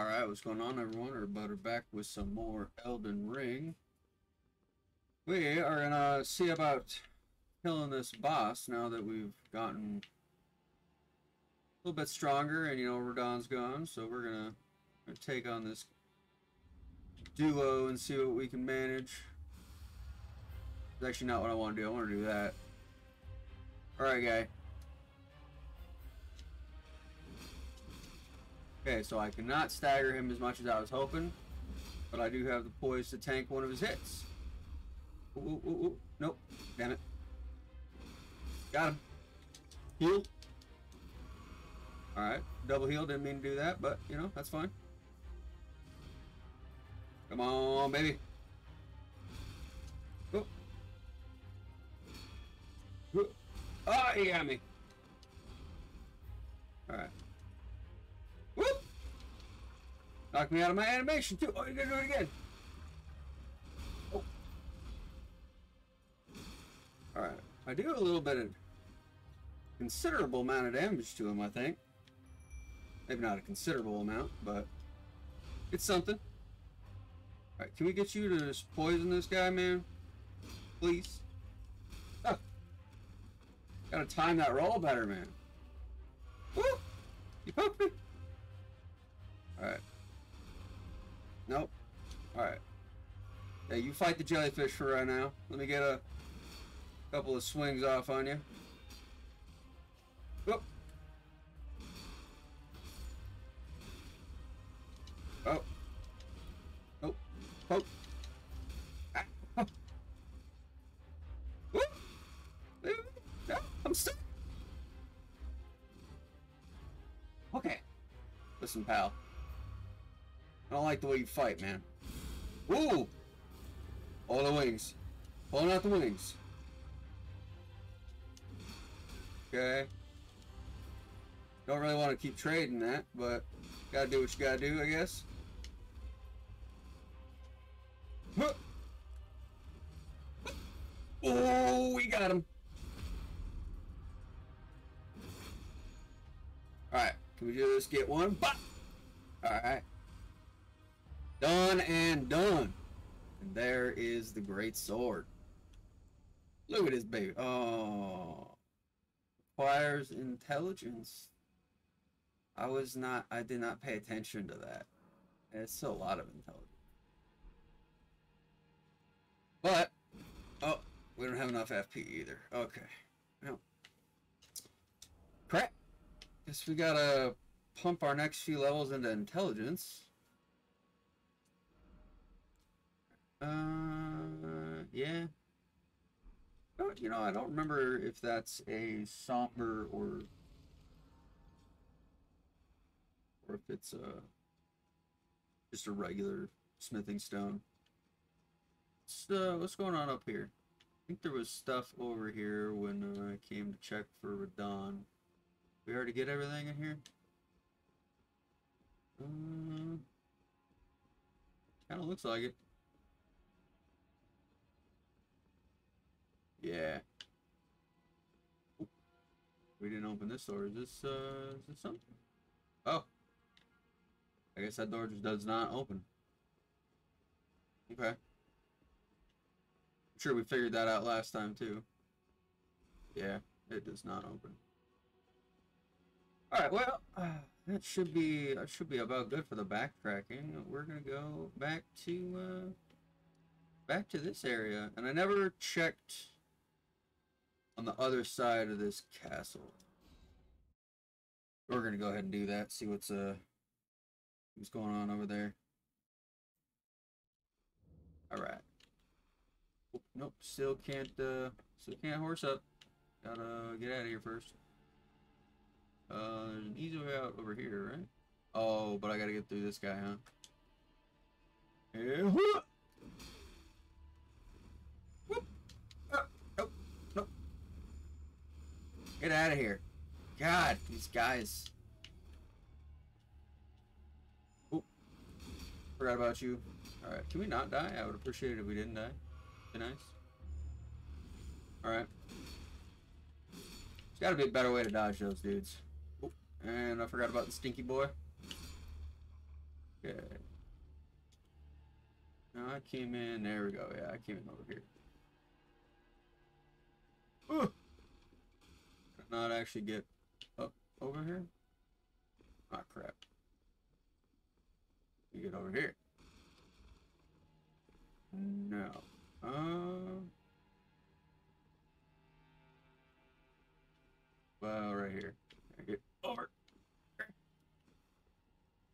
Alright, what's going on everyone? We're about to back with some more Elden Ring. We are gonna see about killing this boss now that we've gotten a little bit stronger and you know Radahn's gone, so we're gonna, gonna take on this duo and see what we can manage. It's actually not what I want to do, I want to do that. Alright guy. Okay, so I cannot stagger him as much as I was hoping, but I do have the poise to tank one of his hits. Ooh, ooh, ooh, Nope. Damn it. Got him. Heal. Alright. Double heal. Didn't mean to do that, but, you know, that's fine. Come on, baby. Oh. Oh, he got me. Alright. Knocked me out of my animation too. Oh, you're gonna do it again. Oh. Alright. I do a little bit of considerable amount of damage to him, I think. Maybe not a considerable amount, but it's something. Alright, can we get you to just poison this guy, man? Please? Oh. Gotta time that roll better, man. Woo! You poked me. Alright. Nope. Alright. Yeah, you fight the jellyfish for right now. Let me get a couple of swings off on you. Oh. Oh. Poke. Ah. Oh. Whoop. No, I'm stuck. Okay. Listen, pal. I don't like the way you fight, man. Ooh! All the wings. Pulling out the wings. Okay. Don't really want to keep trading that, but gotta do what you gotta do, I guess. Oh, we got him. Alright, can we just get one? Great sword. Look at this baby. Oh. Requires intelligence. I was not, I did not pay attention to that. It's a lot of intelligence. But, oh, we don't have enough FP either. Okay. Well, crap. Guess we gotta pump our next few levels into intelligence. Uh, yeah. Oh, you know, I don't remember if that's a somber or or if it's a just a regular smithing stone. Uh, what's going on up here? I think there was stuff over here when uh, I came to check for Radahn. We already get everything in here? Uh, kind of looks like it. Yeah. We didn't open this door. Is this, uh, is this something? Oh. I guess that door just does not open. Okay. I'm sure we figured that out last time, too. Yeah, it does not open. Alright, well, uh, that should be, that should be about good for the backtracking. We're gonna go back to, uh, back to this area. And I never checked on the other side of this castle. We're gonna go ahead and do that. See what's uh what's going on over there. All right. Nope, still can't uh still can't horse up. Gotta get out of here first. Uh, there's an easy way out over here, right? Oh, but I gotta get through this guy, huh? Yeah. Get out of here. God, these guys. Oop. Forgot about you. Alright, can we not die? I would appreciate it if we didn't die. Be nice. Alright. There's gotta be a better way to dodge those dudes. Oop. And I forgot about the stinky boy. Good. Now I came in. There we go. Yeah, I came in over here. Ooh. Not actually get up over here. Ah, crap. You get over here. No. Um. well, right here. I get over.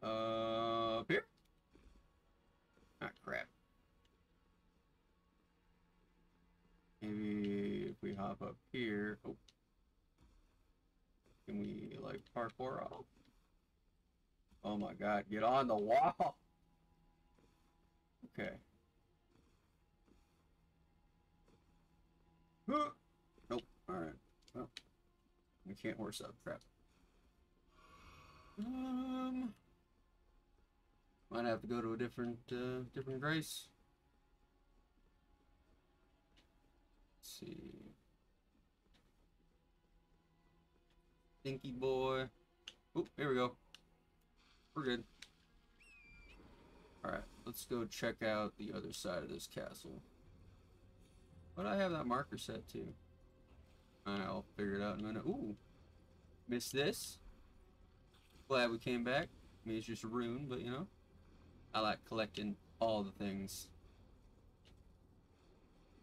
Uh, up here. Ah, crap. Maybe if we hop up here. Oh. Can we, like, parkour off? Oh my god, get on the wall! Okay. Nope. Alright. Well, we can't horse up. Crap. Um... Might have to go to a different, uh, different grace. Let's see. Stinky boy. Oh, here we go. We're good. Alright, let's go check out the other side of this castle. What do I have that marker set to? I'll figure it out in a minute. Ooh. Missed this. Glad we came back. I mean, it's just a rune, but you know. I like collecting all the things.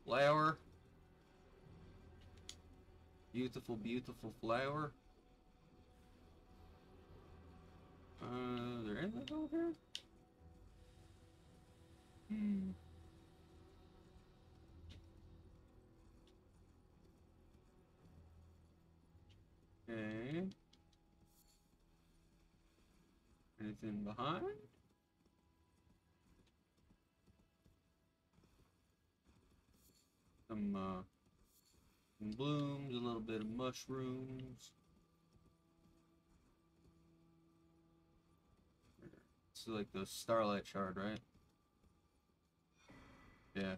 Flower. Beautiful, beautiful flower. Uh, is there anything over here? Hmm. Okay. Anything behind? Some, uh, some blooms, a little bit of mushrooms. Like the starlight shard, right? Yeah.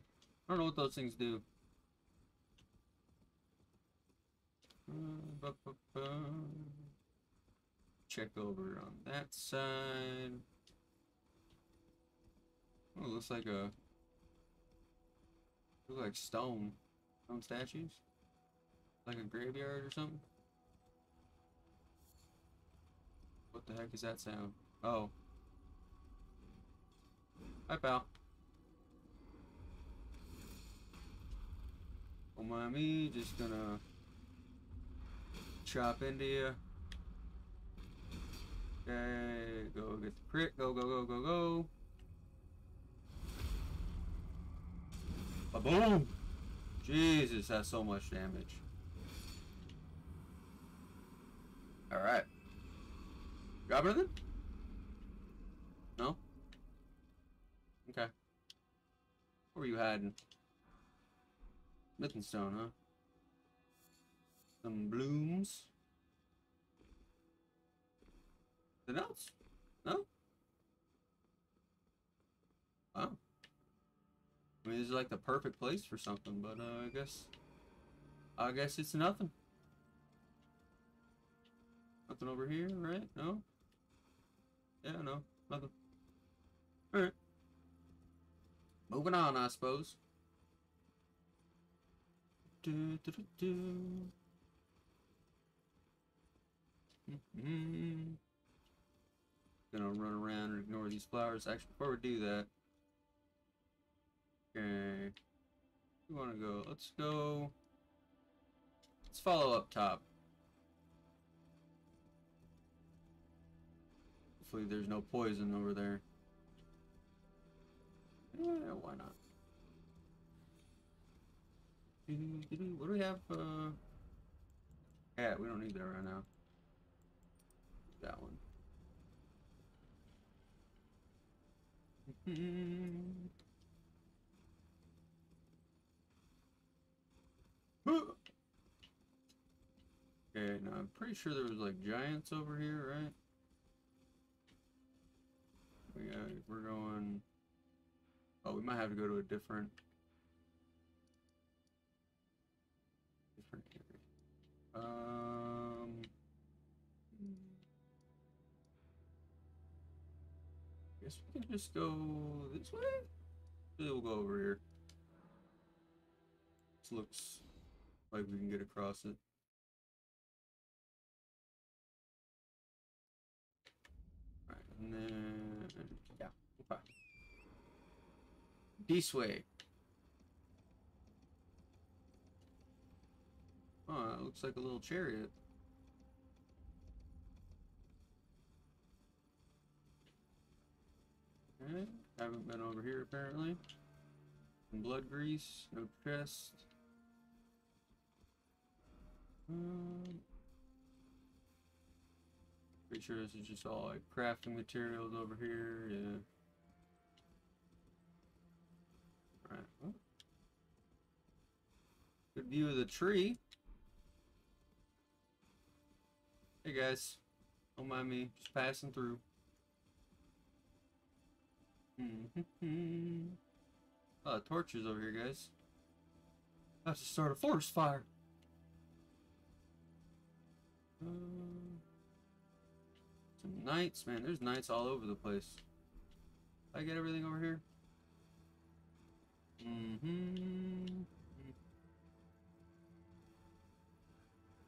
I don't know what those things do. Uh, Check over on that side. Oh, looks like a look like stone. Stone statues? Like a graveyard or something? What the heck is that sound? Oh. Hi, pal. Oh my me, just gonna chop into you. Okay, go get the crit. Go, go, go, go, go. A boom! Jesus, that's so much damage. Alright. Got? No? Okay. Where were you hiding? Smithing stone, huh? Some blooms. Anything else? No? Wow. I mean, this is like the perfect place for something, but uh, I guess... I guess it's nothing. Nothing over here, right? No? Yeah, no. Nothing. Alright. Moving on, I suppose. Do, do, do, do. Mm-hmm. Gonna run around and ignore these flowers. Actually, before we do that, okay, we want to go. Let's go. Let's follow up top. Hopefully, there's no poison over there. Yeah, why not? What do we have? Uh, yeah, we don't need that right now. That one. okay, now I'm pretty sure there was like giants over here, right? We got, we're going. Oh, we might have to go to a different different area. Um. Guess we can just go this way? We'll go over here. This looks like we can get across it. Right, and then yeah, okay. This way. Oh, it looks like a little chariot. Okay, haven't been over here apparently. Some blood grease, no chest. Um, pretty sure this is just all like crafting materials over here, yeah. Well. Good view of the tree. Hey guys, don't mind me, just passing through. A lot of torches over here, guys. About to start a forest fire. Um, some knights, man. There's knights all over the place. I get everything over here. Mm-hmm.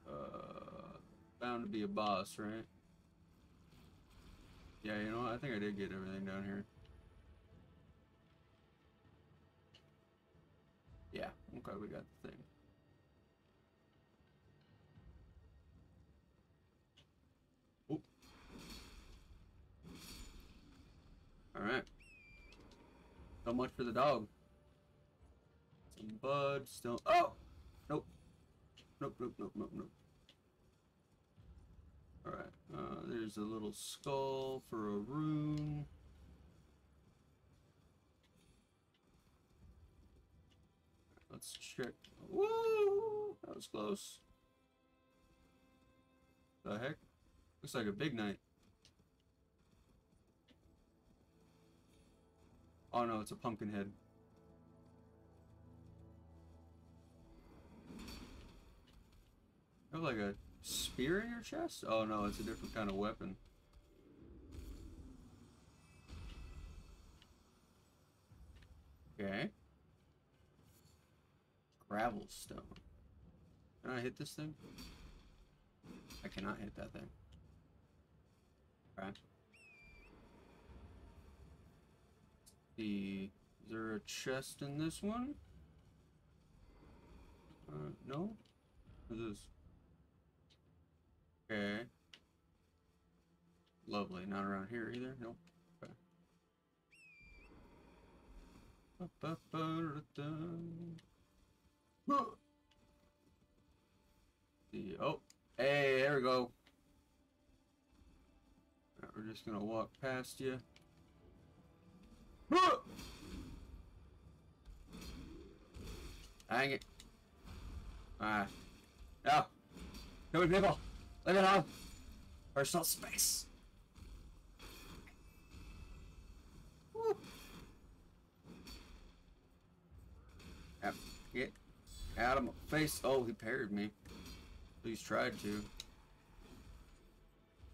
Uh, bound to be a boss, right? Yeah, you know what? I think I did get everything down here. Yeah, okay, we got the thing. Oop. Alright. So much for the dog. Bud, still. Oh! Nope. Nope, nope, nope, nope, nope. Alright, uh, there's a little skull for a room. Let's check. Woo! That was close. The heck? Looks like a big knight. Oh no, it's a pumpkin head. Have like a spear in your chest? Oh no, it's a different kind of weapon. Okay. Gravel stone. Can I hit this thing? I cannot hit that thing. Okay. The is there a chest in this one? Uh, no. What is this? Okay. Lovely. Not around here either. Nope. Okay. Oh, hey, there we go. Right, we're just gonna walk past you. Hang it. Ah. No. No people. Leave it alone. Personal space. Woo. Get out of my face. Oh, he parried me. At least tried to.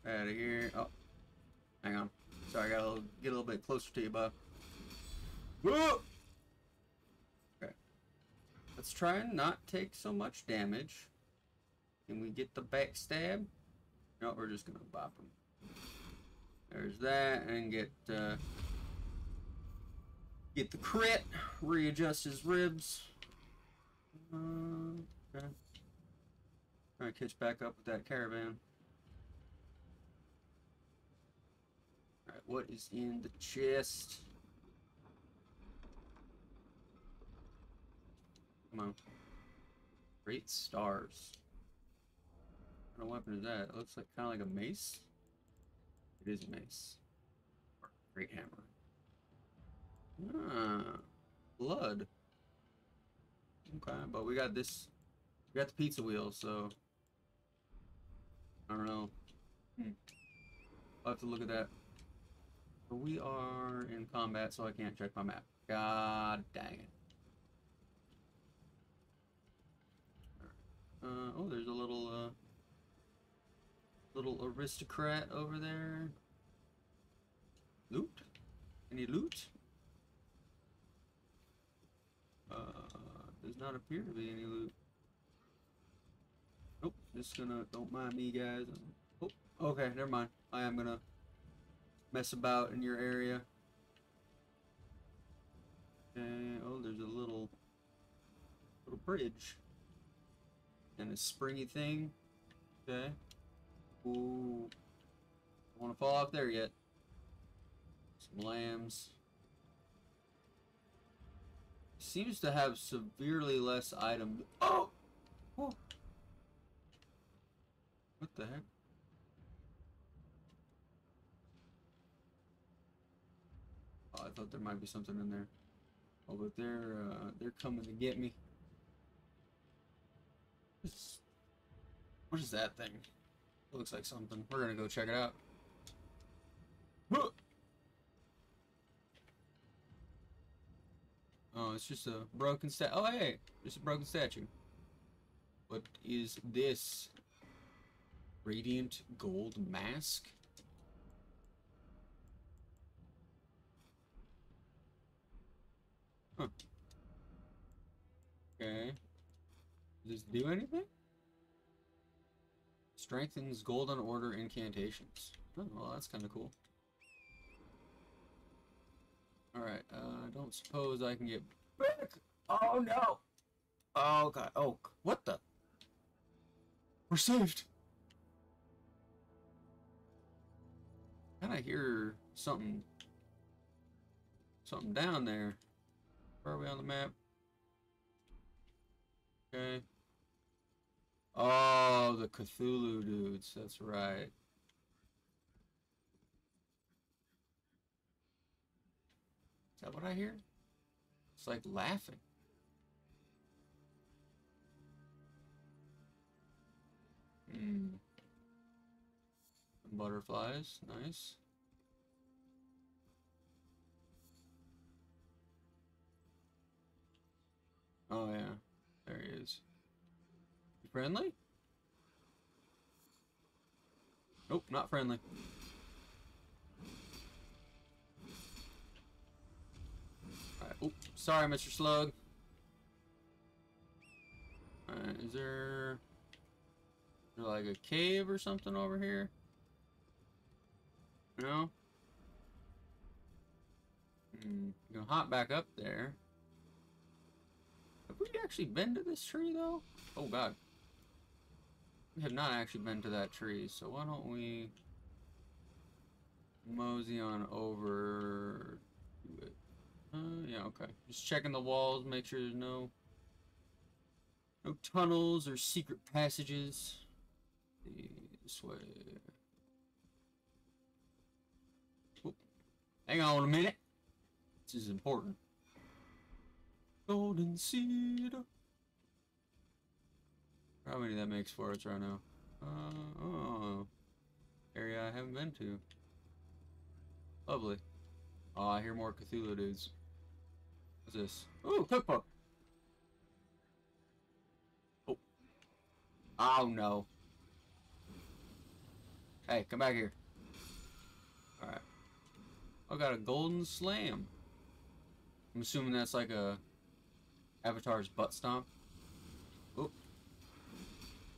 Out of here. Oh. Hang on. Sorry, I gotta get a little bit closer to you, bud. Whoa! Okay. Let's try and not take so much damage. Can we get the backstab? No, we're just gonna bop him. There's that, and get uh, get the crit. Readjust his ribs. Uh, okay. To catch back up with that caravan. Alright, what is in the chest? Come on. Great stars. What kind of weapon is that? It looks like kind of like a mace. It is a mace. Or great hammer. Ah, blood. Okay, but we got this. We got the pizza wheel, so I don't know. Hmm. I'll have to look at that. But we are in combat, so I can't check my map. God dang it. Uh, oh, there's a little, uh, little aristocrat over there. Loot? Any loot? Uh, does not appear to be any loot. Nope, just gonna, don't mind me guys. Oh, okay, never mind. I am gonna mess about in your area. And, oh, there's a little, little bridge. And a springy thing. Okay. Ooh. Don't want to fall off there yet. Some lambs. Seems to have severely less items. Oh! oh! What the heck? Oh, I thought there might be something in there. Oh, but they're uh, they're coming to get me. What is that thing? Looks like something. We're gonna go check it out. Oh, it's just a broken stat. Oh, hey, just a broken statue. What is this? Radiant gold mask? Huh. Okay. Does this do anything? Strengthens golden order incantations. Oh, well, that's kind of cool. Alright, uh, I don't suppose I can get back. Oh, no! Oh, God. Oh, what the? We're saved! Kind of hear something, something down there. Where are we on the map? Okay. Oh, the Cthulhu dudes. That's right. Is that what I hear? It's like laughing. Hmm. Butterflies. Nice. Oh, yeah. There he is. Friendly? Nope, not friendly. Alright, oh, sorry, Mr. Slug. Alright, is there... Is there like a cave or something over here? No? Hmm, gonna hop back up there. Have we actually been to this tree, though? Oh, God. Have not actually been to that tree, so why don't we mosey on over to it. Uh, yeah, okay. Just checking the walls, make sure there's no no tunnels or secret passages. This way. Hang on a minute. This is important. Golden seed. How many that makes for us right now? Uh, oh. Area I haven't been to. Lovely. Oh, I hear more Cthulhu dudes. What's this? Ooh, cookbook. Oh. Oh no. Hey, come back here. Alright. I got a golden slam. I'm assuming that's like a Avatar's butt stomp.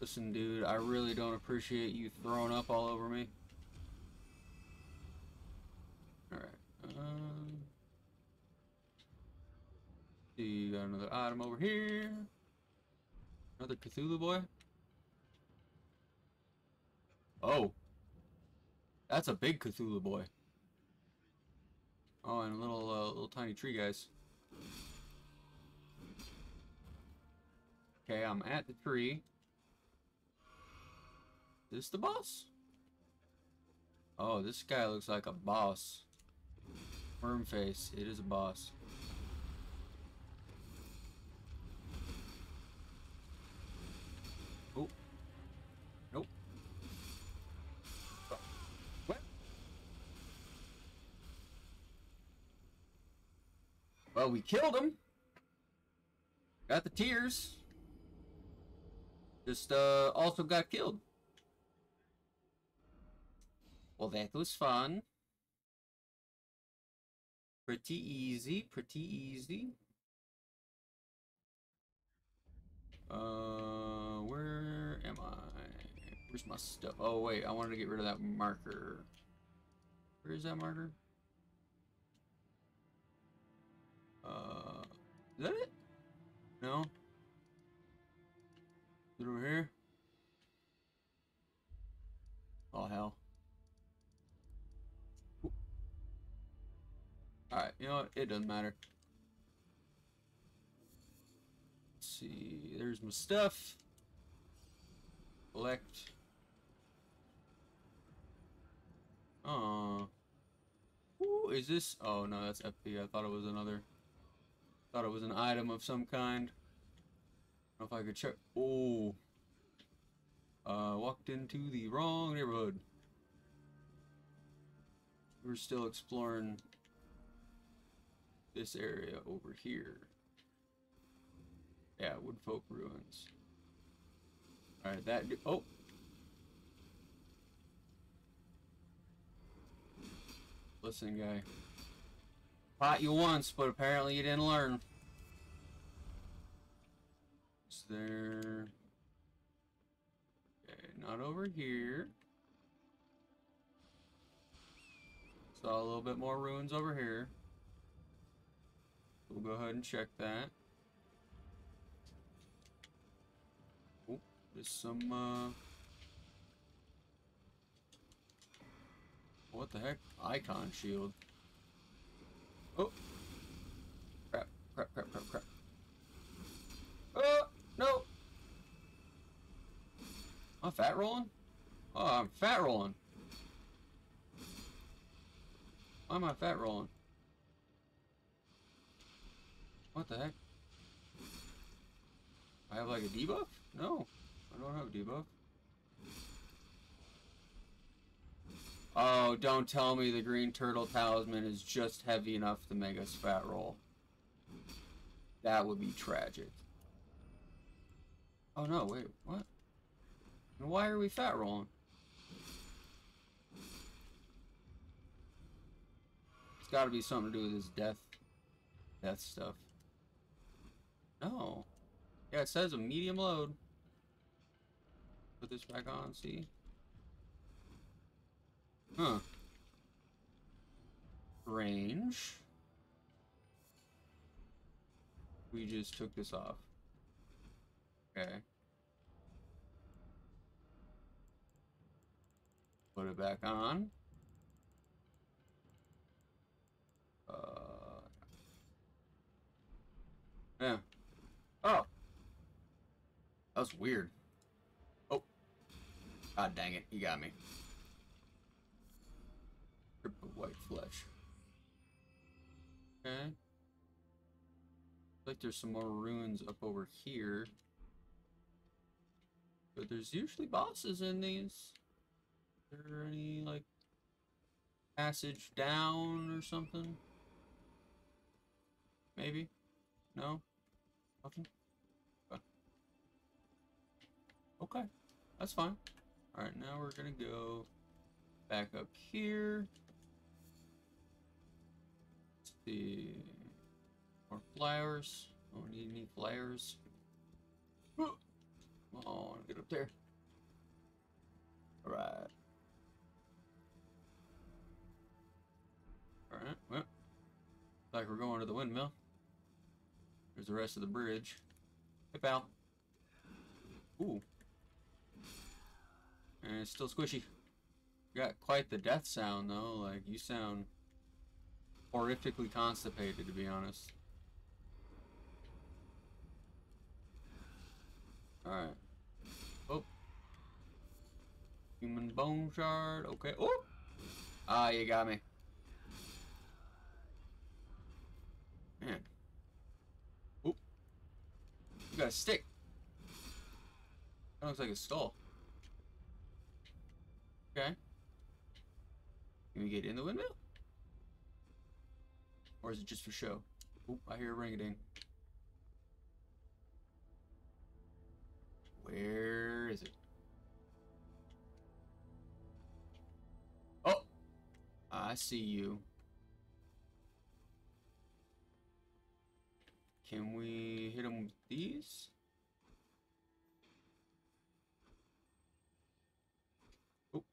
Listen, dude, I really don't appreciate you throwing up all over me. Alright. Um, see, got another item over here. Another Cthulhu boy. Oh. That's a big Cthulhu boy. Oh, and a little, uh, little tiny tree guys. Okay, I'm at the tree. Is this the boss? Oh, this guy looks like a boss. Firm face. It is a boss. Oh. Nope. What? Well, we killed him. Got the tears. Just uh, also got killed. Well, that was fun. Pretty easy, pretty easy. Uh, where am I? Where's my stuff? Oh, wait, I wanted to get rid of that marker. Where is that marker? Uh, is that it? No? Is it over here? Oh, hell. Alright, you know what? It doesn't matter. Let's see. There's my stuff. Collect. Oh. Ooh, is this? Oh no, that's FP. I thought it was another. Thought it was an item of some kind. I don't know if I could check. Oh. Uh, walked into the wrong neighborhood. We're still exploring this area over here. Yeah, Woodfolk Ruins. Alright, that. Oh! Listen, guy. Caught you once, but apparently you didn't learn. Is there. Okay, not over here. Saw a little bit more ruins over here. We'll go ahead and check that. Oh, there's some, uh... What the heck? Icon shield. Oh! Crap, crap, crap, crap, crap. Oh, no! I'm fat rolling? Oh, I'm fat rolling. Why am I fat rolling? What the heck? I have like a debuff? No, I don't have a debuff. Oh, don't tell me the green turtle talisman is just heavy enough to make us fat roll. That would be tragic. Oh no, wait, what? Why are we fat rolling? It's gotta be something to do with this death, death stuff. No. Yeah, it says a medium load. Put this back on, see? Huh. Range. We just took this off. Okay. Put it back on. Uh, yeah. Oh. That was weird. Oh. God dang it. You got me. Grip of white flesh. Okay. like there's some more ruins up over here. But there's usually bosses in these. Is there any, like, passage down or something? Maybe? No? Nothing? Okay. okay. That's fine. Alright, now we're gonna go back up here. Let's see. More flowers. Don't oh, need any flowers. Come on, get up there. Alright. Alright, well. Like we're going to the windmill. There's the rest of the bridge. Hey, pal. Ooh. And it's still squishy. You got quite the death sound, though. Like, you sound horrifically constipated, to be honest. Alright. Oh. Human bone shard. Okay. Oh! Ah, you got me. Man. Got a stick. That looks like a skull. Okay. Can we get in the windmill? Or is it just for show? Oop, I hear a ring-a-ding. Where is it? Oh! I see you. Can we hit him with these? Oh.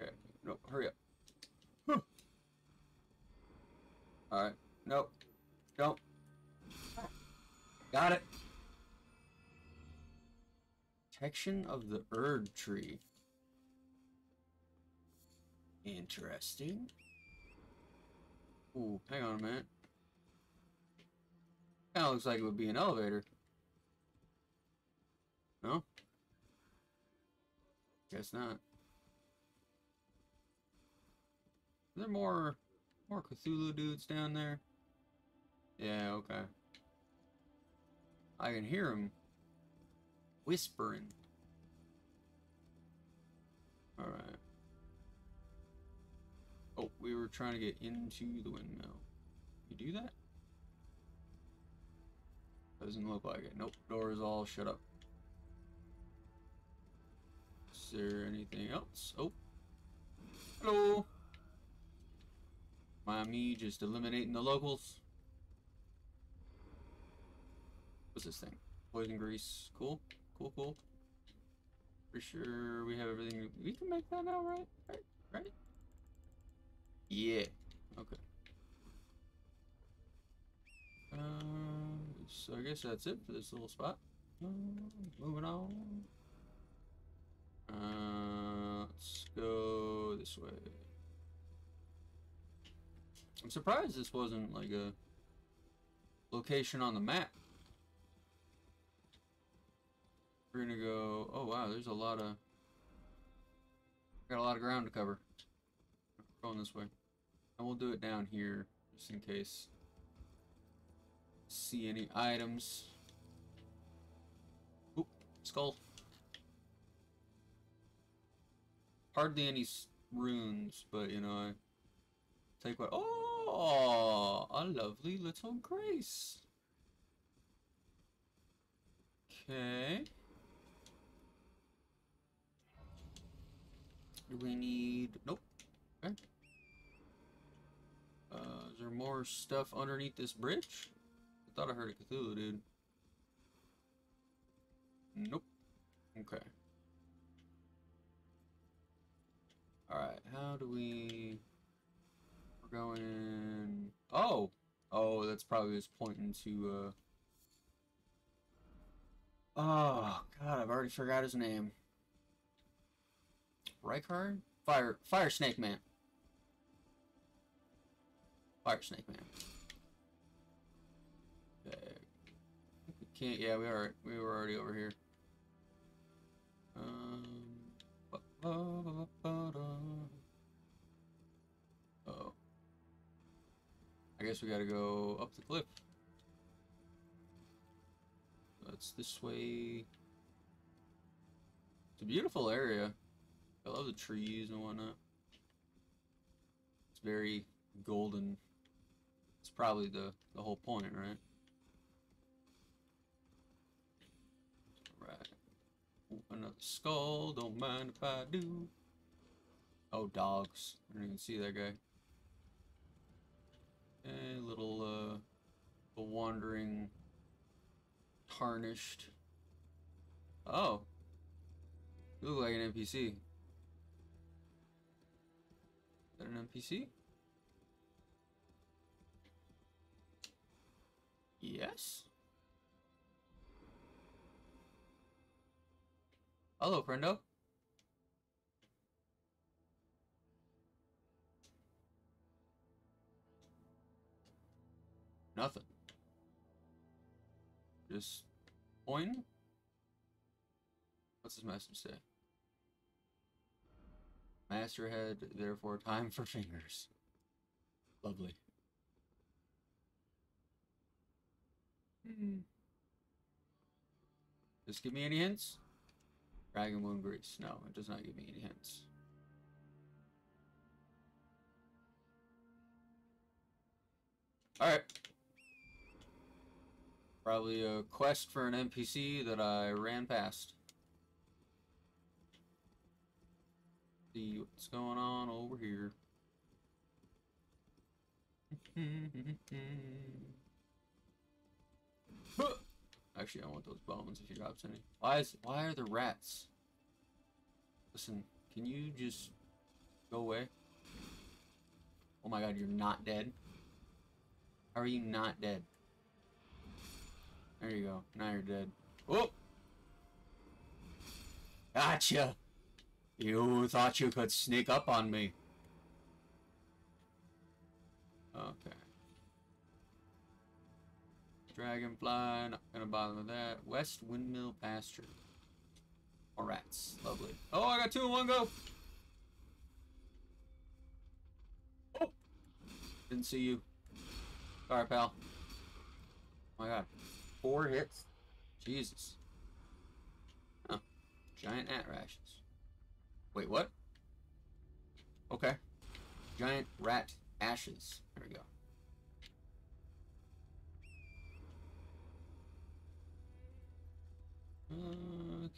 Okay, no, hurry up. Huh. Alright, nope, nope. Got it. Protection of the Erdtree. Interesting. Ooh, hang on a minute. Kinda looks like it would be an elevator. No? Guess not. Are there more more Cthulhu dudes down there? Yeah, okay. I can hear him whispering. Alright. Oh, we were trying to get into the windmill. You do that? Doesn't look like it. Nope, door is all shut up. Is there anything else? Oh. Hello. Mind me just eliminating the locals? What's this thing? Poison grease. Cool. Cool, cool. Pretty sure we have everything. We can make that now, right? Right? Right? Yeah. Okay. Um, so I guess that's it for this little spot. Uh, moving on. Uh, let's go this way. I'm surprised this wasn't like a location on the map. We're gonna go. Oh wow, there's a lot of. Got a lot of ground to cover. We're going this way, and we'll do it down here just in case. See any items? Oop, skull. Hardly any runes, but you know, I take what. Oh, a lovely little grace. Okay. Do we need... Nope. Okay. Uh, is there more stuff underneath this bridge? I thought I heard a Cthulhu, dude. Nope. Okay. Alright, how do we... We're going... Oh! Oh, that's probably just pointing to, uh... Oh, God, I've already forgot his name. Rykard? Fire, Fire Snake Man. Fire Snake Man. Can't, yeah, we are, we were already over here. Um... Oh. I guess we gotta go up the cliff. That's this way. It's a beautiful area. I love the trees and whatnot. It's very golden. It's probably the, the whole point? Right. Another skull, don't mind if I do. Oh, dogs. I didn't even see that guy. A little, uh, wandering, tarnished. Oh. You look like an NPC that an NPC? Yes? Hello, friendo. Nothing. Just point. What's his message say? Masterhead, therefore time for fingers. Lovely. Mm. Does give me any hints? Dragonwound Grease. No, it does not give me any hints. Alright. Probably a quest for an NPC that I ran past. see what's going on over here. Actually, I want those bones if he drops any. Why is why are the rats? Listen, can you just go away? Oh my god, you're not dead. How are you not dead? There you go. Now you're dead. Oh! Gotcha! You thought you could sneak up on me. Okay. Dragonfly, not gonna bother with that. West Windmill Pasture. More rats. Lovely. Oh, I got two in one go! Oh! Didn't see you. Sorry, pal. Oh my god. Four hits? Jesus. Huh. Giant ant rashes. Wait, what? Okay. Giant rat ashes. There we go. Uh,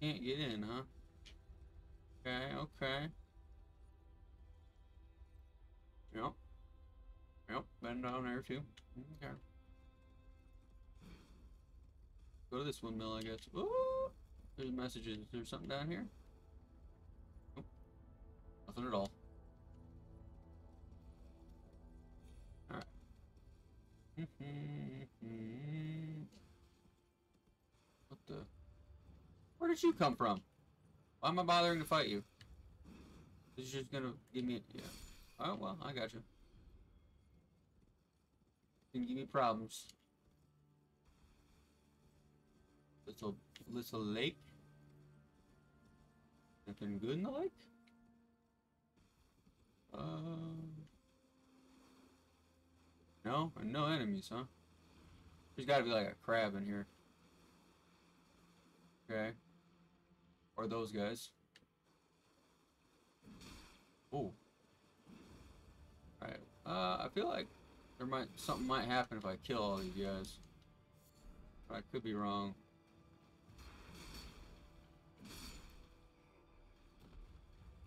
can't get in, huh? Okay, okay. Yep. Yep, been down there too. Okay. Go to this windmill, I guess. Ooh! There's messages. Is there something down here? Nope. Nothing at all. Alright. what did you come from? Why am I bothering to fight you? This is just gonna give me... Yeah. Oh, well, I got you. Gonna give me problems. Little, little lake. Nothing good in the lake? Um... No? No enemies, huh? There's gotta be like a crab in here. Okay. Or those guys. Oh. Alright. Uh, I feel like there might something might happen if I kill all these guys. But I could be wrong.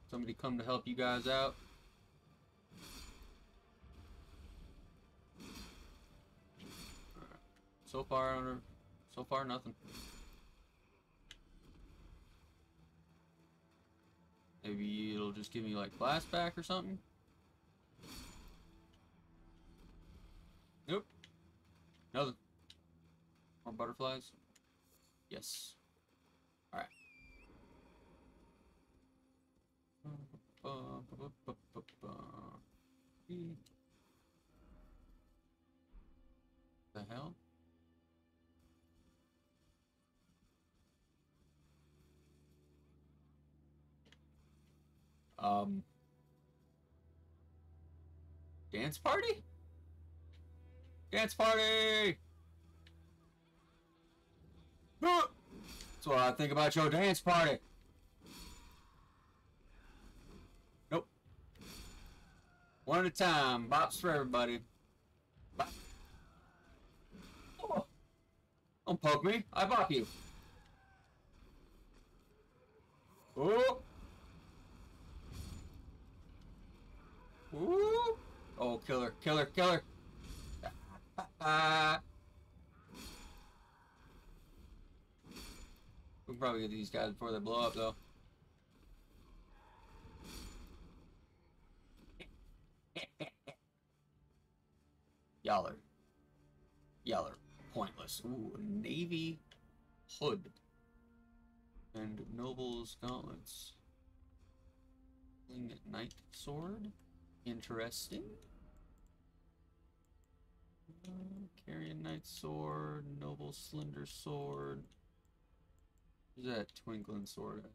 Somebody come to help you guys out. So far, so far, nothing. Maybe it'll just give me like blast back or something. Nope. Nothing. More butterflies. Yes. Alright. The hell? Um. Dance party? Dance party! That's what I think about your dance party. Nope. One at a time. Bops for everybody. Bop. Oh. Don't poke me. I bop you. Oh. Ooh. Oh, killer, killer, killer. Ah. we can probably get these guys before they blow up, though. y'all are, y'all are pointless. Ooh, navy hood and noble's gauntlets. Knight sword. Interesting. Uh, Carian Knight Sword, Noble Slender Sword. Where's that Twinkling Sword at?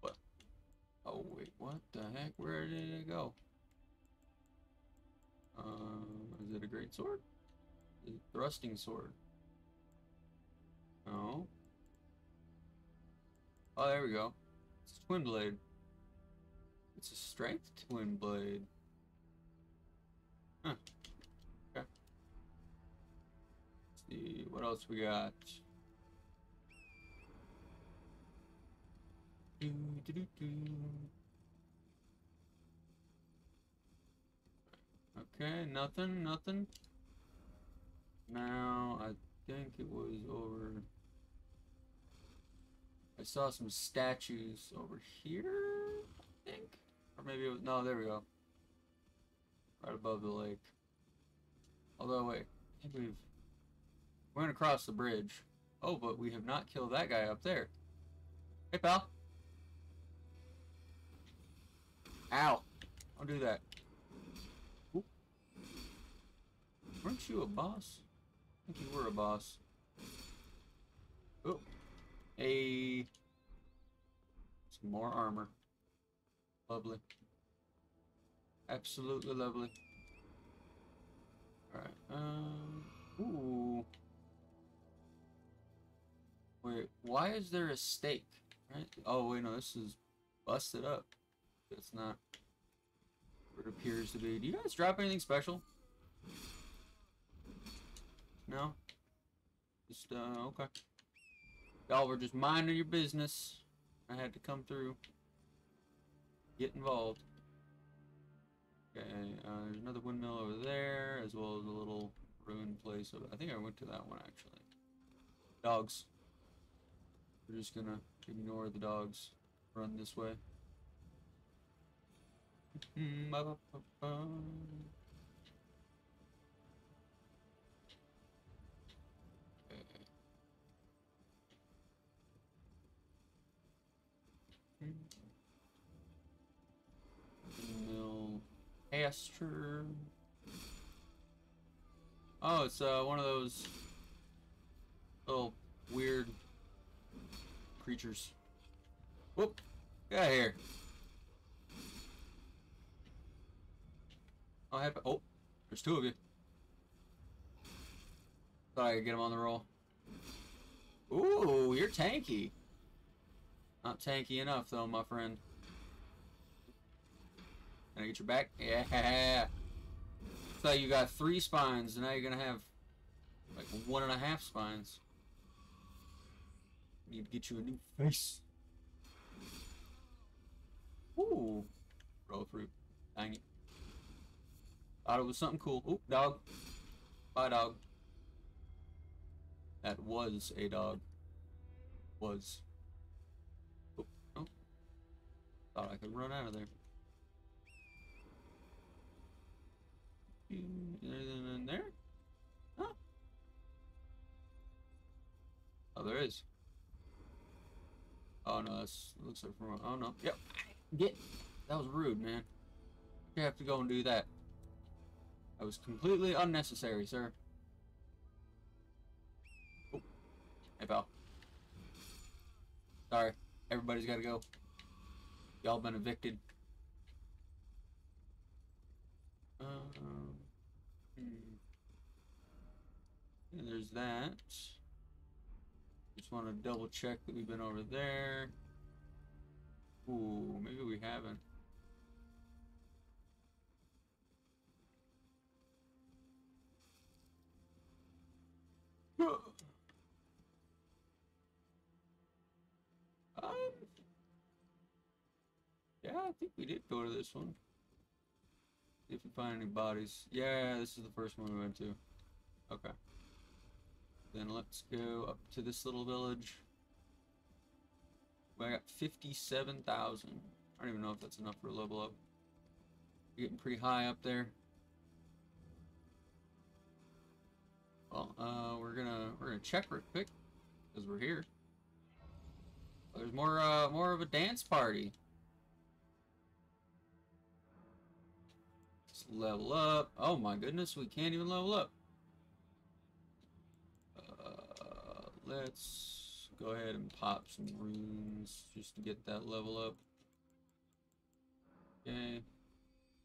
What? Oh, wait, what the heck? Where did it go? Uh, is it a great sword? Is thrusting sword? No. Oh, there we go. It's twin blade. It's a strength twin blade. Huh. Okay. Let's see, what else we got? Do, do, do, do. Okay, nothing, nothing. Now, I think it was over... I saw some statues over here, I think? Or maybe it was, no, there we go. Right above the lake. Although, wait, I think we've, we went across the bridge Oh, but we have not killed that guy up there. Hey, pal. Ow. Don't do that. Oop. Weren't you a boss? I think you were a boss. Oh. Hey. Some more armor. Lovely. Absolutely lovely. Alright, um... Ooh. Wait, why is there a stake? Right? Oh, wait, no, this is busted up. It's not what it appears to be. Do you guys drop anything special? No? Just, uh, okay. Y'all were just minding your business. I had to come through. Get involved. Okay, uh, there's another windmill over there, as well as a little ruined place. I think I went to that one, actually. Dogs. We're just gonna ignore the dogs. Run this way. pasture. Oh, it's uh, one of those little weird creatures. Whoop! Of here. Oh, I have. Oh, there's two of you. Thought I could get him on the roll. Ooh, you're tanky. Not tanky enough, though, my friend. Can I get your back? Yeah. So you got three spines, and now you're gonna have like one and a half spines. Need to get you a new face. Ooh. Roll through. Dang it. Thought it was something cool. Oop, dog. Bye, dog. That was a dog. Was. Oh, oh. Thought I could run out of there. In there? Huh? Oh, there is. Oh no, that's looks like from. Oh no. Yep. Get. That was rude, man. You have to go and do that. That was completely unnecessary, sir. Oh. Hey, pal. Sorry. Everybody's gotta go. Y'all been evicted. Um. And there's that. Just want to double check that we've been over there. Ooh, maybe we haven't. Um, yeah, I think we did go to this one. See if we find any bodies. Yeah, this is the first one we went to. Okay. Then let's go up to this little village. I got 57,000. I don't even know if that's enough for a level up. We're getting pretty high up there. Well, uh, we're gonna we're gonna check real quick because we're here. There's more uh more of a dance party. Level up. Oh my goodness, we can't even level up. Uh, let's go ahead and pop some runes just to get that level up. Okay.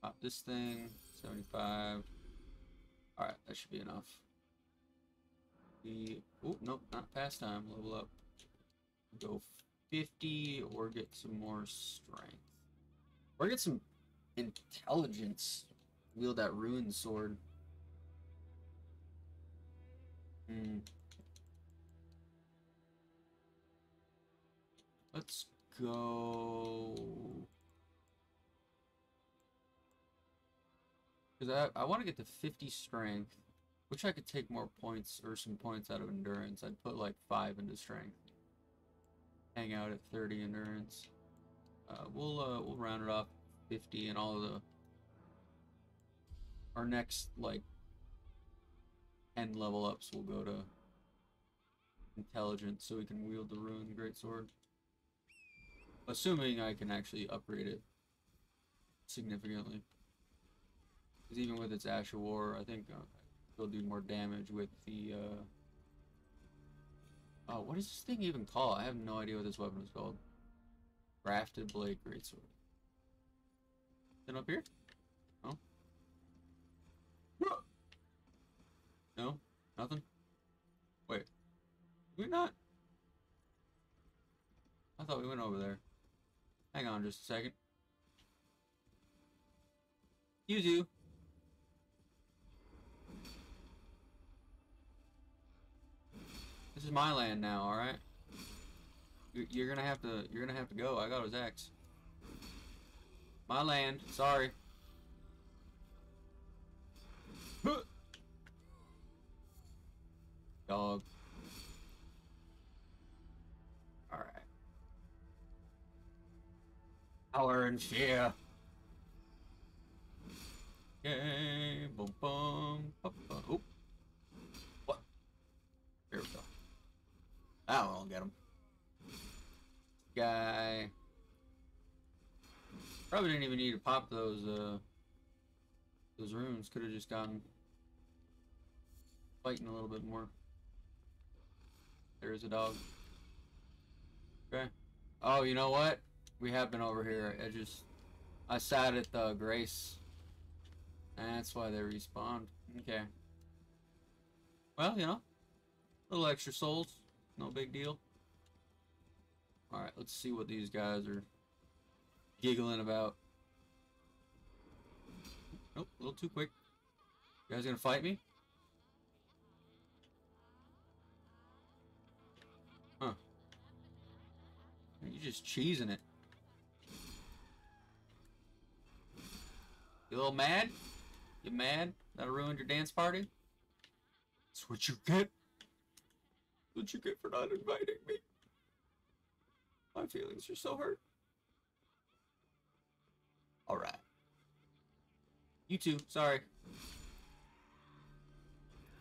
Pop this thing. 75. Alright, that should be enough. The oh nope, not pastime. Level up. Go 50 or get some more strength. Or get some intelligence. Wield that ruined sword. Hmm. Let's go. Because I, I want to get to 50 strength. Which I could take more points or some points out of endurance. I'd put like 5 into strength. Hang out at 30 endurance. Uh, we'll uh, we'll round it off 50 and all of the our next like 10 level ups will go to intelligence so we can wield the ruined greatsword. Assuming I can actually upgrade it significantly. Because even with its Ash of War, I think uh, it'll do more damage with the. Uh... Oh, what is this thing even called? I have no idea what this weapon is called. Crafted Blade Greatsword. Then up here? No? Nothing? Wait. Did we not? I thought we went over there. Hang on just a second. Use you. This is my land now, alright? You're gonna have to, you're gonna have to go. I got his axe. My land, sorry. Dog. Alright. Power and fear. Yay, boom, boom, boom, boom. Oop. What? Here we go. That one will get him. Guy. Probably didn't even need to pop those, uh, those runes. Could have just gotten fighting a little bit more. There is a dog. Okay. Oh, you know what? We have been over here. I just, I sat at the Grace. That's why they respawned. Okay. Well, you know, little extra souls. No big deal. Alright, let's see what these guys are giggling about. Nope, a little too quick. You guys gonna fight me? You just cheesing it. You little mad? You mad that I ruined your dance party? That's what you get. That's what you get for not inviting me. My feelings are so hurt. Alright. You too, sorry.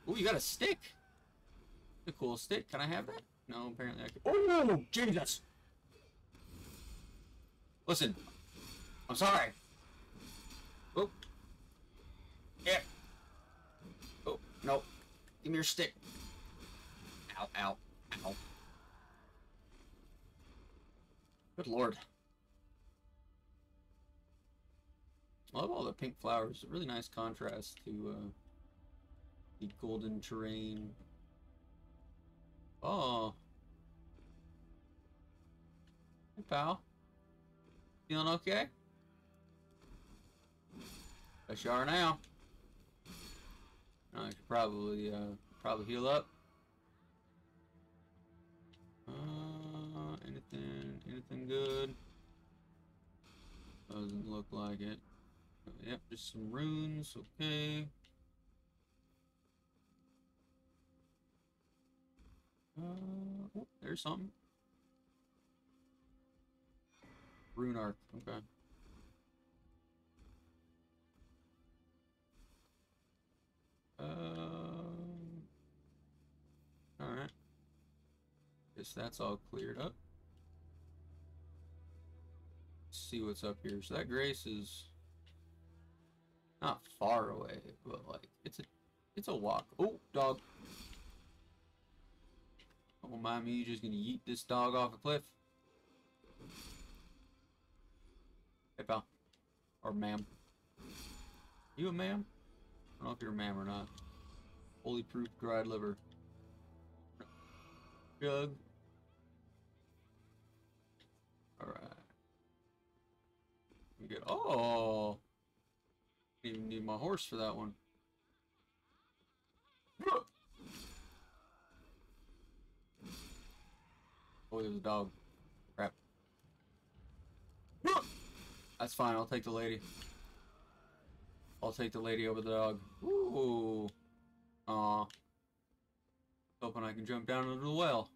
Oh, you got a stick. A cool stick. Can I have that? No, apparently I can. Oh, no! Jesus! Listen, I'm sorry. Oh. Yeah. Oh, no. Give me your stick. Ow, ow, ow. Good lord. I love all the pink flowers. A really nice contrast to uh, the golden terrain. Oh. Hey, pal. Feeling okay? Yes, you are now. I could probably, uh, probably heal up. Uh, anything, anything good? Doesn't look like it. Yep, just some runes, okay. Uh, oh, there's something. Rune arc, okay. Um, Alright. Guess that's all cleared up. Let's see what's up here. So that Grace is not far away, but like it's a it's a walk. Oh, dog. Don't mind me, you're just gonna yeet this dog off a cliff. Hey pal. Or ma'am. You a ma'am? I don't know if you're a ma'am or not. Holyproof dried liver. Jug. Alright. We get oh didn't even need my horse for that one. Oh, there's a dog. Crap. That's fine, I'll take the lady. I'll take the lady over the dog. Ooh. Aw. Hoping I can jump down into the well.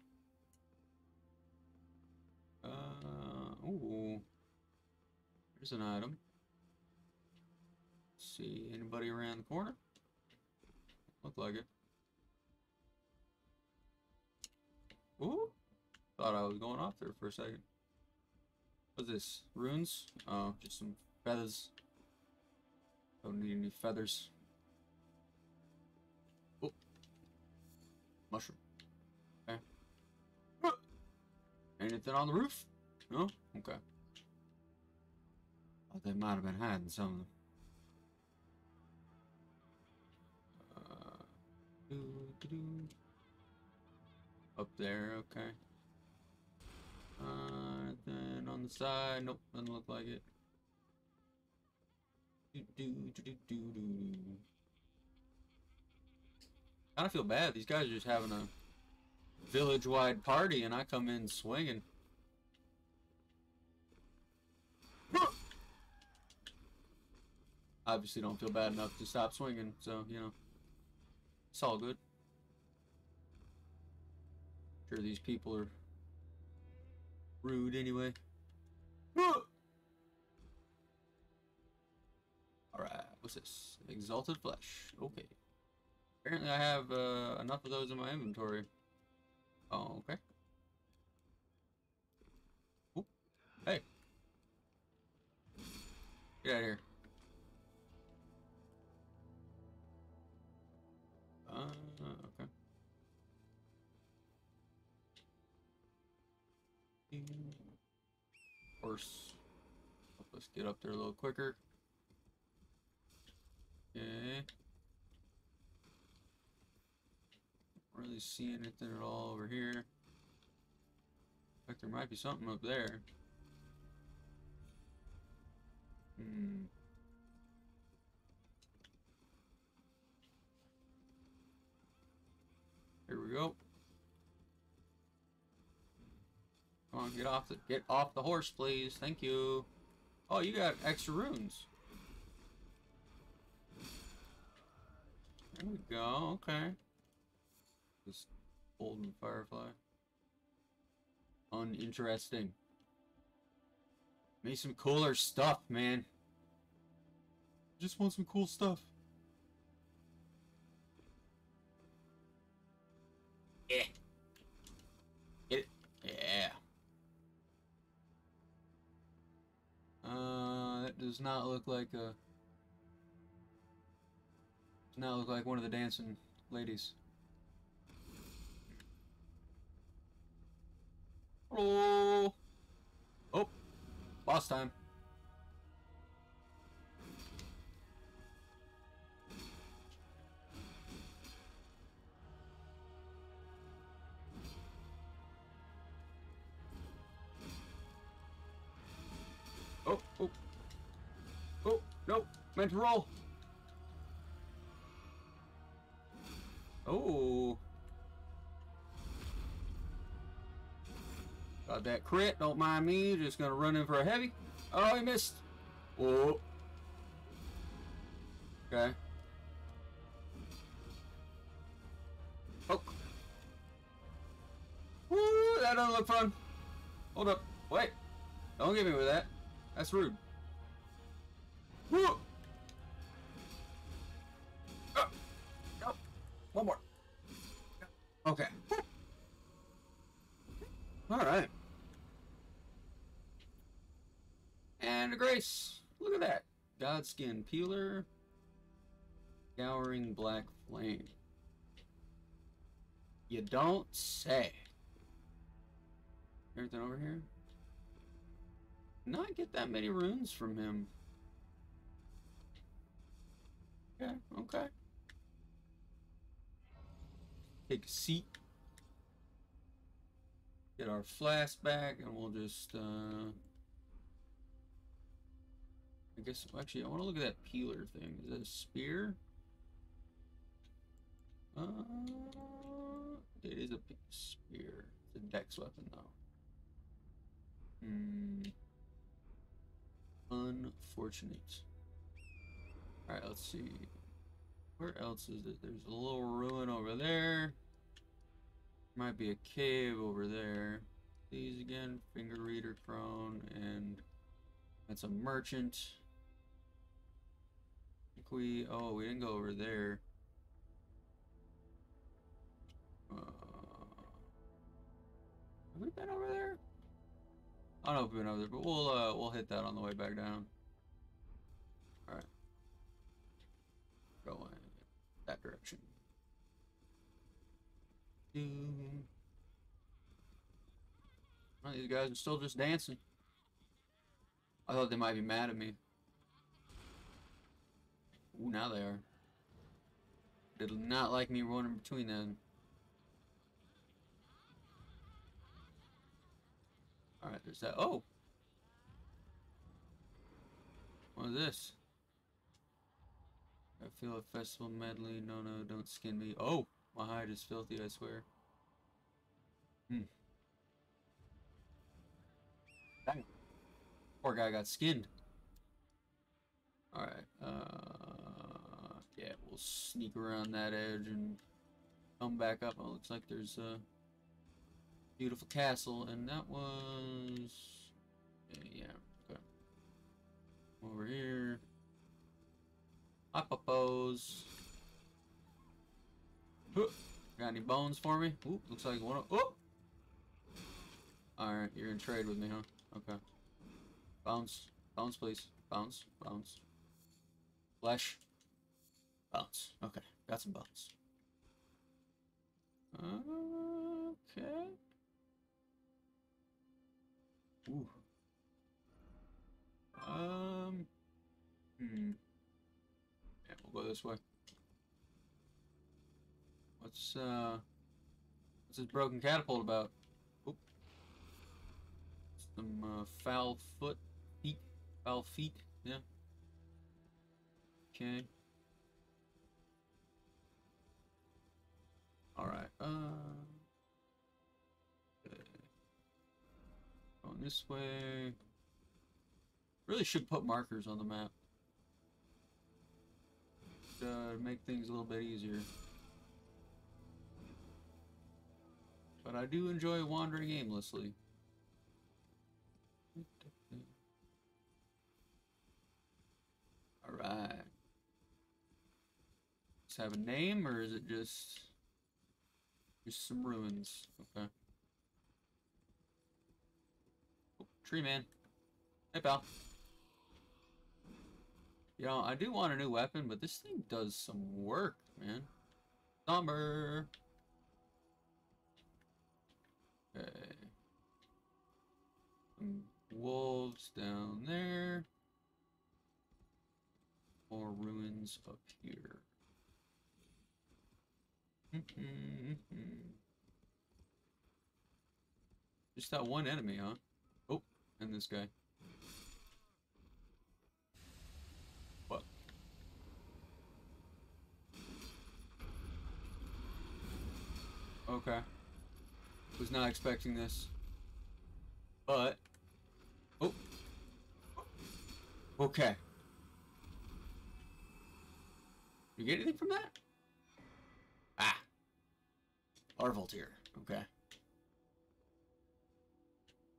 Uh, ooh. There's an item see anybody around the corner. Look like it. Ooh. Thought I was going off there for a second. What's this? Runes? Oh, just some feathers. Don't need any feathers. Oh. Mushroom. Okay. Anything on the roof? No? Okay. Oh, they might have been hiding some of them. Up there, okay. On the side, nope, doesn't look like it. Do do do do do do. Kind of feel bad. These guys are just having a village-wide party, and I come in swinging. Obviously, don't feel bad enough to stop swinging, so you know, it's all good. Sure, these people are rude anyway. Alright, what's this? Exalted flesh. Okay. Apparently I have uh, enough of those in my inventory. Oh, okay. Oop. Hey. Get out of here. Horse. Help us get up there a little quicker. Okay. Don't really see anything at all over here. Like there might be something up there. Hmm. Here we go. Get off the get off the horse, please. Thank you. Oh, you got extra runes. There we go. Okay. This golden firefly. Uninteresting. Make some cooler stuff, man. Just want some cool stuff. Uh, that does not look like a. Does not look like one of the dancing ladies. Hello. Oh, boss time. Meant to roll. Oh. Got that crit. Don't mind me. Just gonna run in for a heavy. Oh, he missed. Oh. Okay. Oh. Woo, that doesn't look fun. Hold up. Wait. Don't get me with that. That's rude. Woo! Grace. Look at that. Godskin peeler. Scouring black flame. You don't say. Everything over here? Not get that many runes from him. Okay, okay. Take a seat. Get our flask back and we'll just, uh... I guess, actually, I want to look at that peeler thing. Is that a spear? Uh, it is a spear. It's a dex weapon, though. Hmm. Unfortunate. Alright, let's see. Where else is it? There's a little ruin over there. Might be a cave over there. These again, finger reader crone, and that's a merchant. We, oh, we didn't go over there. Uh, Have we been over there? I don't know if we've been over there, but we'll uh we'll hit that on the way back down. Alright. Going that direction. Well, these guys are still just dancing. I thought they might be mad at me. Ooh, now they are. Do not like me running between them. Alright, there's that. Oh! What is this? I feel a festival medley. No, no, don't skin me. Oh! My hide is filthy, I swear. Hmm. Dang. Poor guy got skinned. Alright, uh... Yeah, we'll sneak around that edge and come back up. Oh, looks like there's a beautiful castle, and that was... Yeah, okay. Over here. I propose. pose. Got any bones for me? Ooh, looks like one of... Oh! Alright, you're in trade with me, huh? Okay. Bounce. Bounce, please. Bounce. Bounce. Flesh. Bounce. Okay, got some bounce. Okay. Ooh. Um. Hmm. Yeah, we'll go this way. What's uh? What's this broken catapult about? Oop. Some uh, fowl foot feet. Fowl feet. Yeah. Okay. Alright, uh... Going this way. Really should put markers on the map. To make things a little bit easier. But I do enjoy wandering aimlessly. Does have a name or is it just... Just some ruins. Okay. Oh, tree man. Hey, pal. You know, I do want a new weapon, but this thing does some work, man. Somber. Okay. Some wolves down there. More ruins up here. Mm-hmm. Just that one enemy, huh? Oh, and this guy. What? Okay. Was not expecting this. But... Oh. Okay. You get anything from that? Arvoltir. Okay.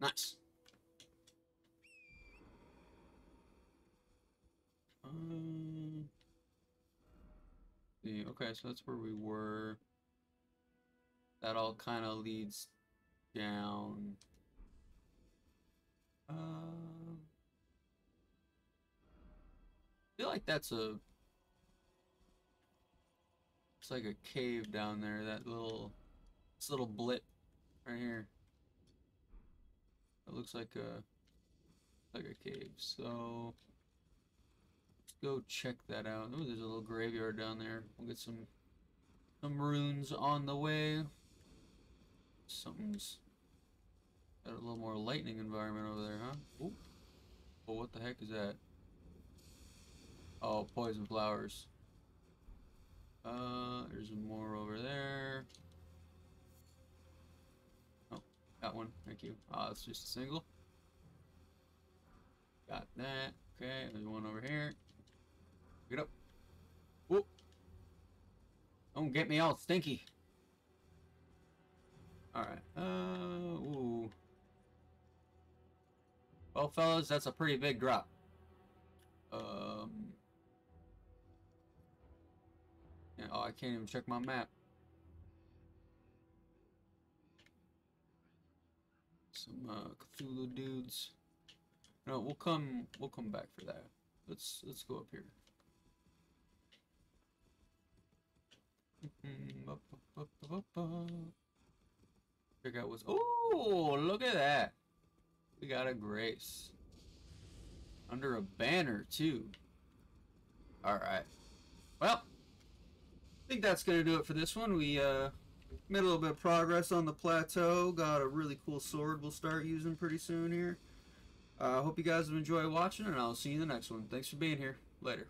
Nice. Um, see, okay, so that's where we were. That all kind of leads down. Um, I feel like that's a it's like a cave down there, that little this little blip right here. It looks like a like a cave. So let's go check that out. Oh, there's a little graveyard down there. We'll get some some runes on the way. Something's got a little more lightning environment over there, huh? Oh, what the heck is that? Oh, poison flowers. Uh, there's more over there. Got one. Thank you. Ah, it's just a single. Got that. Okay, there's one over here. Get up. Whoop. Don't get me all stinky. Alright. Uh, ooh. Well, fellas, that's a pretty big drop. Um, yeah, oh, I can't even check my map. Some uh, Cthulhu dudes. No, we'll come. We'll come back for that. Let's let's go up here. Figure out what's. Oh, look at that! We got a grace under a banner too. All right. Well, I think that's gonna do it for this one. We uh, made a little bit of progress on the plateau. Got a really cool sword we'll start using pretty soon here. I uh, hope you guys have enjoyed watching, and I'll see you in the next one. Thanks for being here. Later.